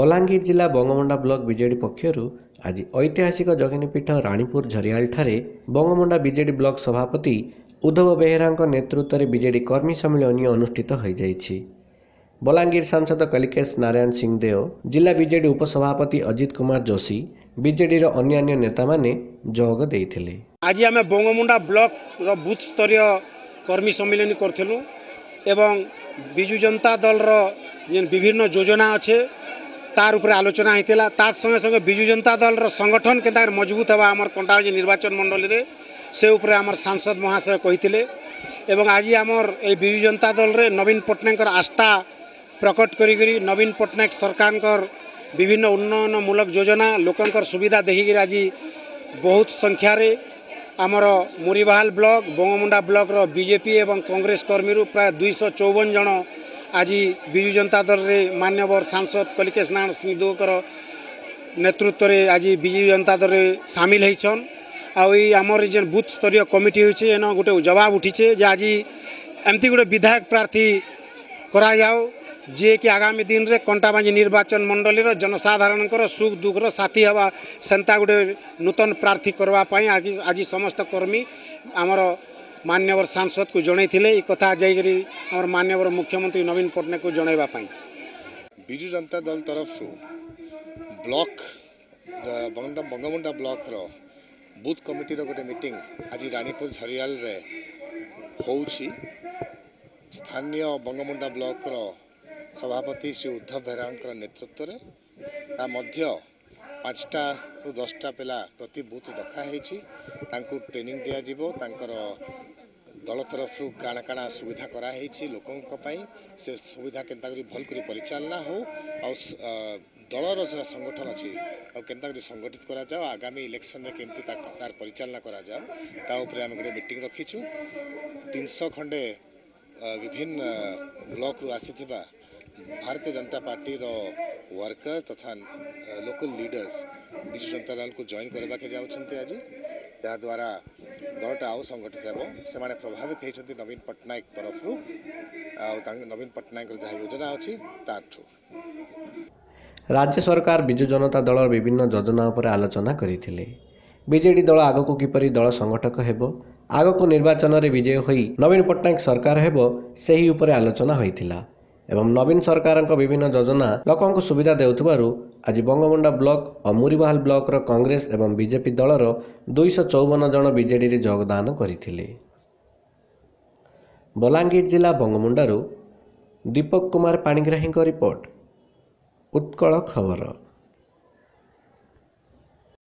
ବଲାଙ୍ଗୀର ଜିଲ୍ଲା ବଙ୍ଗମଣ୍ଡା block BJD ପକ୍ଷରୁ ଆଜି ଐତିହାସିକ ଜଗିନୀପୀଠ ରାଣୀପୁର ଝରିଆଲଠାରେ ବଙ୍ଗମଣ୍ଡା ବିଜେଡି ବ୍ଲକ ସଭାପତି ଉଦ୍ଧବ ବେହେରାଙ୍କ ନେତୃତ୍ୱରେ ବିଜେଡି କର୍ମୀ ସମ୍ମିଳନୀ ଅନୁଷ୍ଠିତ ହୋଇଯାଇଛି ବଲାଙ୍ଗୀର ସାଂସଦ କଲିକେଶ ନାରାୟଣ ସିଂ ଦେଓ ଜିଲ୍ଲା ବିଜେଡି ଉପସଭାପତି ଅଜିତ କୁମାର ଯୋଶୀ ବିଜେଡିର ଅନ୍ୟାନ୍ୟ ନେତାମାନେ ଯୋଗ ଦେଇଥିଲେ ଆଜି ଆମେ ବଙ୍ଗମୁଣ୍ଡା ବ୍ଲକର ବୁଥ ସ୍ତରୀୟ କର୍ମୀ ସମ୍ମିଳନୀ କରିଥିଲୁ ଏବଂ ବିଜୁ ଜନତା ଦଳର ଯେନ୍ ବିଭିନ୍ନ ଯୋଜନା ଅଛେ তার উপরে আলোচনা হয়েছিল তার সঙ্গে সঙ্গে বিজু জনতা দলর সংগঠন কেনা মজবুত হওয়া আমার কণ্টাবাজি নির্বাচন মণ্ডলীরে সে উপরে আমার সাংসদ মহাশয় কহিলে এবং আজি আমার এই বিজু জনতা দলরে নবীন পট্টনাকর আস্থা প্রকট করি নবীন পট্টনাক সরকারকর বিভিন্ন উন্নয়নমূলক যোজনা লোকঙ্কর সুবিধা দেখিকি আজি বহুত সংখ্যারে আমার মুরিবাহাল ব্লক বঙ্গমুন্ডা ব্লকর বিজেপি এবং কংগ্রেস কর্মীর প্রায় দুইশ চৌবন জন ଆଜି ବିଜୁ ଜନତା ଦଳରେ ମାନ୍ୟବର ସାଂସଦ କଲିକେଶ ନାରାୟଣ ସିଂହଦେଓଙ୍କର ନେତୃତ୍ୱରେ ଆଜି ବିଜୁ ଜନତା ଦଳରେ ସାମିଲ ହେଇଛନ୍ ଆଉ ଏଇ ଆମର ଯେନ୍ ବୁଥ୍ ସ୍ତରୀୟ କମିଟି ହୋଇଛି ଏନ ଗୋଟେ ଜବାବ ଉଠିଛେ ଯେ ଆଜି ଏମିତି ଗୋଟେ ବିଧାୟକ ପ୍ରାର୍ଥୀ କରାଯାଉ ଯିଏକି ଆଗାମୀ ଦିନରେ କଣ୍ଟାବାଞ୍ଜି ନିର୍ବାଚନ ମଣ୍ଡଳୀର ଜନସାଧାରଣଙ୍କର ସୁଖ ଦୁଃଖର ସାଥୀ ହେବା ସେନ୍ତା ଗୋଟେ ନୂତନ ପ୍ରାର୍ଥୀ କରିବା ପାଇଁ ଆଜି ଆଜି ସମସ୍ତ କର୍ମୀ ଆମର ମାନ୍ୟବର ସାଂସଦକୁ ଜଣାଇଥିଲେ ଏ କଥା ଯାଇକରି ଆମର ମାନ୍ୟବର ମୁଖ୍ୟମନ୍ତ୍ରୀ ନବୀନ ପଟ୍ଟନାୟକଙ୍କୁ ଜଣାଇବା ପାଇଁ ବିଜୁ ଜନତା ଦଳ ତରଫରୁ ବ୍ଲକ ବଙ୍ଗମୁଣ୍ଡା ବ୍ଲକର ବୁଥ କମିଟିର ଗୋଟେ ମିଟିଂ ଆଜି ରାଣୀପୁର ଝରିଆଲରେ ହେଉଛି ସ୍ଥାନୀୟ ବଙ୍ଗମୁଣ୍ଡା ବ୍ଲକର ସଭାପତି ଶ୍ରୀ ଉଦ୍ଧବ ବେହେରାଙ୍କର ନେତୃତ୍ୱରେ ତା ମଧ୍ୟ ପାଞ୍ଚଟାରୁ ଦଶଟା ପିଲା ପ୍ରତି ବୁଥ୍ ରଖାହେଇଛି ତାଙ୍କୁ ଟ୍ରେନିଂ ଦିଆଯିବ ତାଙ୍କର ଦଳ ତରଫରୁ କାଣା କାଣା ସୁବିଧା କରାହେଇଛି ଲୋକଙ୍କ ପାଇଁ ସେ ସୁବିଧା କେନ୍ତା କରି ଭଲ କରି ପରିଚାଳନା ହେଉ ଆଉ ଦଳର ଯାହା ସଂଗଠନ ଅଛି ଆଉ କେନ୍ତା କରି ସଂଗଠିତ କରାଯାଉ ଆଗାମୀ ଇଲେକ୍ସନରେ କେମିତି ତାର ପରିଚାଳନା କରାଯାଉ ତା ଉପରେ ଆମେ ଗୋଟେ ମିଟିଂ ରଖିଛୁ ତିନିଶହ ଖଣ୍ଡେ ବିଭିନ୍ନ ବ୍ଲକରୁ ଆସିଥିବା ଭାରତୀୟ ଜନତା ପାର୍ଟିର ୱାର୍କର୍ସ ତଥା ଲୋକାଲ ଲିଡର୍ସ ବିଜୁ ଜନତା ଦଳକୁ ଜଏନ୍ କରିବାକୁ ଯାଉଛନ୍ତି ଆଜି ଯାହାଦ୍ୱାରା ଦଳଟା ଆଉ ସଂଗଠିତ ହେବ ସେମାନେ ପ୍ରଭାବିତ ହେଇଛନ୍ତି ନବୀନ ପଟ୍ଟନାୟକ ତରଫରୁ ଆଉ ତାଙ୍କ ନବୀନ ପଟ୍ଟନାୟକଙ୍କର ଯାହା ଯୋଜନା ଅଛି ତାଠୁ ରାଜ୍ୟ ସରକାର ବିଜୁ ଜନତା ଦଳର ବିଭିନ୍ନ ଯୋଜନା ଉପରେ ଆଲୋଚନା କରିଥିଲେ ବିଜେଡ଼ି ଦଳ ଆଗକୁ କିପରି ଦଳ ସଂଗଠକ ହେବ ଆଗକୁ ନିର୍ବାଚନରେ ବିଜୟ ହୋଇ ନବୀନ ପଟ୍ଟନାୟକ ସରକାର ହେବ ସେହି ଉପରେ ଆଲୋଚନା ହୋଇଥିଲା ଏବଂ ନବୀନ ସରକାରଙ୍କ ବିଭିନ୍ନ ଯୋଜନା ଲୋକଙ୍କୁ ସୁବିଧା ଦେଉଥିବାରୁ ଆଜି ବଙ୍ଗମୁଣ୍ଡା ବ୍ଲକ ଅମୁରିବାହାଲ ବ୍ଲକର କଂଗ୍ରେସ ଏବଂ ବିଜେପି ଦଳର ଦୁଇଶହ ଚଉବନ ଜଣ ବିଜେଡ଼ିରେ ଯୋଗଦାନ କରିଥିଲେ ବଲାଙ୍ଗୀର ଜିଲ୍ଲା ବଙ୍ଗମୁଣ୍ଡାରୁ ଦୀପକ କୁମାର ପାଣିଗ୍ରାହୀଙ୍କ ରିପୋର୍ଟ ଉତ୍କଳ ଖବର